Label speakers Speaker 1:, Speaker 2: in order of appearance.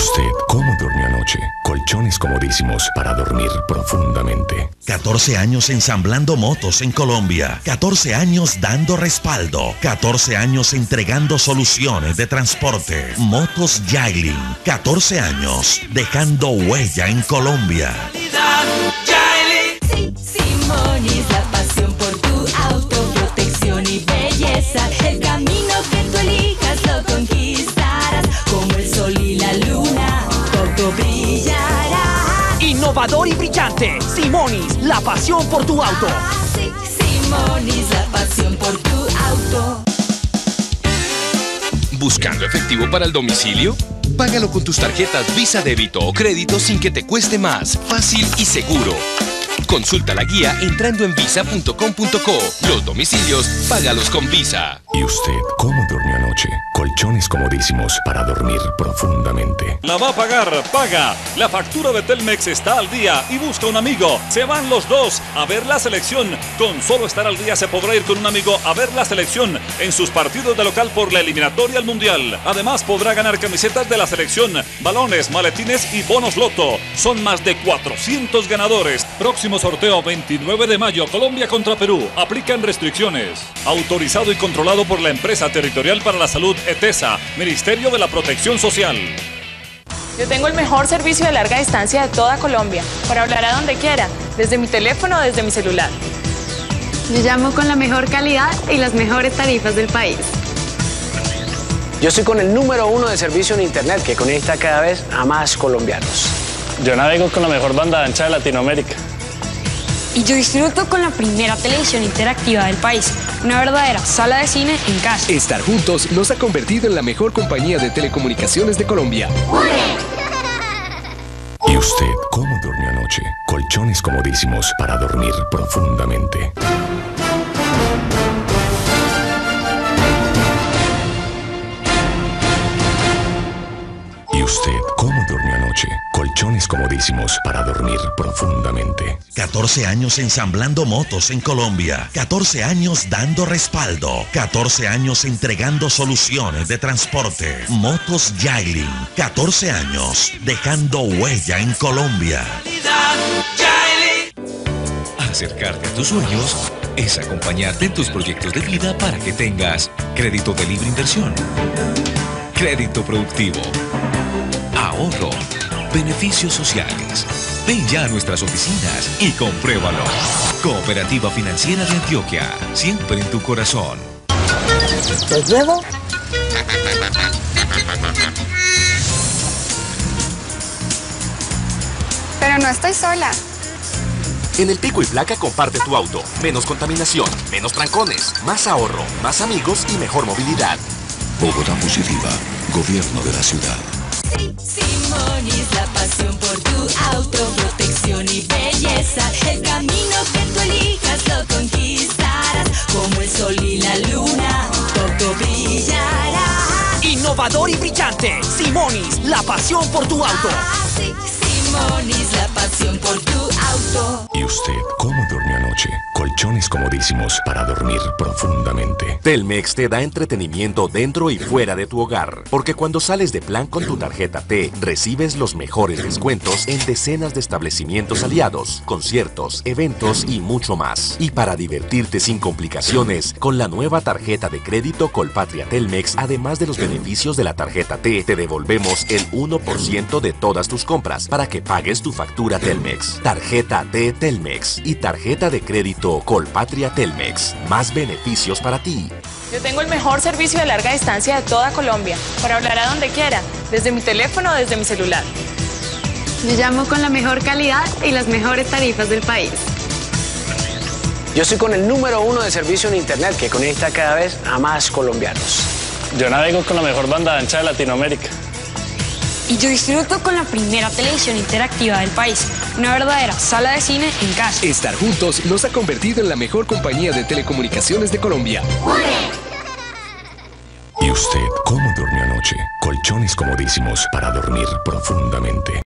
Speaker 1: usted cómo durmió anoche? Colchones comodísimos para dormir profundamente.
Speaker 2: 14 años ensamblando motos en Colombia. 14 años dando respaldo. 14 años entregando soluciones de transporte. Motos Jailing. 14 años dejando huella en Colombia.
Speaker 3: Sí, Simonis, la pasión por tu auto, protección y belleza. El camino que tú elijas
Speaker 4: brillante. Simonis, la pasión por tu auto.
Speaker 3: Sí, Simonis, la pasión por tu auto.
Speaker 5: ¿Buscando efectivo para el domicilio? Págalo con tus tarjetas Visa Débito o Crédito sin que te cueste más, fácil y seguro. Consulta la guía entrando en visa.com.co. Los domicilios, págalos con Visa.
Speaker 1: ¿Y usted cómo durmió anoche? Colchones comodísimos para dormir profundamente.
Speaker 6: La va a pagar, paga. La factura de Telmex está al día y busca un amigo. Se van los dos a ver la selección. Con solo estar al día se podrá ir con un amigo a ver la selección en sus partidos de local por la eliminatoria al mundial. Además podrá ganar camisetas de la selección, balones, maletines y bonos loto. Son más de 400 ganadores. Próximo sorteo 29 de mayo, Colombia contra Perú. Aplican restricciones. Autorizado y controlado por la empresa territorial para la salud ETESA, Ministerio de la Protección Social.
Speaker 7: Yo tengo el mejor servicio de larga distancia de toda Colombia, para hablar a donde quiera, desde mi teléfono o desde mi celular.
Speaker 8: Yo llamo con la mejor calidad y las mejores tarifas del país.
Speaker 9: Yo estoy con el número uno de servicio en Internet que conecta cada vez a más colombianos.
Speaker 10: Yo navego con la mejor banda ancha de Latinoamérica.
Speaker 11: Y yo disfruto con la primera televisión interactiva del país, una verdadera sala de cine en casa.
Speaker 12: Estar juntos nos ha convertido en la mejor compañía de telecomunicaciones de Colombia.
Speaker 1: ¿Y usted cómo durmió anoche? Colchones comodísimos para dormir profundamente. ¿Y usted cómo durmió anoche? Colchones comodísimos para dormir profundamente.
Speaker 2: 14 años ensamblando motos en Colombia. 14 años dando respaldo. 14 años entregando soluciones de transporte. Motos Jailing. 14 años dejando huella en Colombia.
Speaker 13: Acercarte a tus sueños es acompañarte en tus proyectos de vida para que tengas crédito de libre inversión, crédito productivo, ahorro, beneficios sociales. Ven ya a nuestras oficinas y compruébalo. Cooperativa Financiera de Antioquia, siempre en tu corazón.
Speaker 14: ¿Es nuevo?
Speaker 15: Pero no estoy sola.
Speaker 16: En el pico y placa comparte tu auto. Menos contaminación, menos trancones, más ahorro, más amigos y mejor movilidad.
Speaker 17: Bogotá Positiva, Gobierno de la Ciudad.
Speaker 3: Simonis, la pasión por tu auto, protección y belleza. El camino que tú elijas lo conquistarás, como el sol y la luna, todo brillará.
Speaker 4: Innovador y brillante. Simonis, la pasión por tu auto.
Speaker 3: Sí, Simonis, la pasión por tu auto.
Speaker 1: ¿Y usted cómo durmió Colchones comodísimos para dormir profundamente.
Speaker 16: Telmex te da entretenimiento dentro y fuera de tu hogar, porque cuando sales de plan con tu tarjeta T, recibes los mejores descuentos en decenas de establecimientos aliados, conciertos, eventos y mucho más. Y para divertirte sin complicaciones, con la nueva tarjeta de crédito Colpatria Telmex, además de los beneficios de la tarjeta T, te devolvemos el 1% de todas tus compras para que pagues tu factura Telmex. Tarjeta T Telmex y tarjeta de crédito Colpatria Telmex. Más beneficios para ti.
Speaker 7: Yo tengo el mejor servicio de larga distancia de toda Colombia, para hablar a donde quiera, desde mi teléfono o desde mi celular.
Speaker 8: Yo llamo con la mejor calidad y las mejores tarifas del país.
Speaker 9: Yo estoy con el número uno de servicio en Internet que conecta cada vez a más colombianos.
Speaker 10: Yo navego con la mejor banda ancha de Latinoamérica.
Speaker 11: Y yo disfruto con la primera televisión interactiva del país, una verdadera sala de cine en casa.
Speaker 12: Estar juntos nos ha convertido en la mejor compañía de telecomunicaciones de Colombia.
Speaker 1: ¿Y usted cómo durmió anoche? Colchones comodísimos para dormir profundamente.